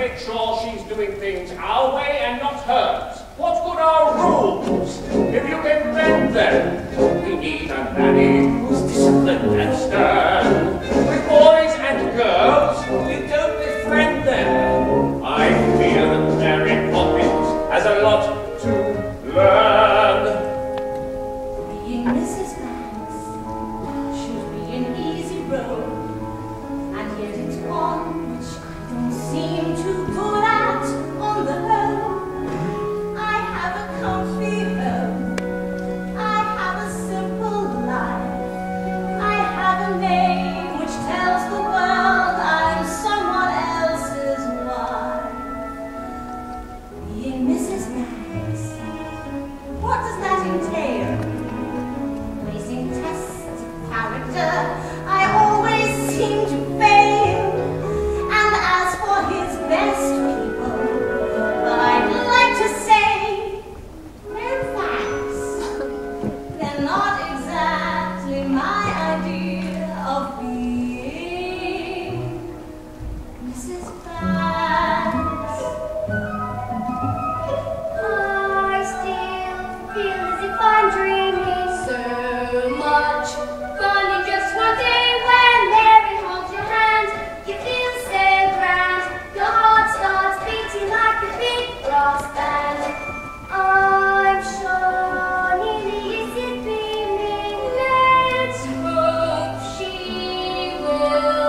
make sure she's doing things our way and not hers. What good are rules if you can bend them? We need a nanny who's disciplined and stern. With boys and girls, we don't befriend them. I fear that Mary Poppins has a lot to learn. Being Mrs. Bye.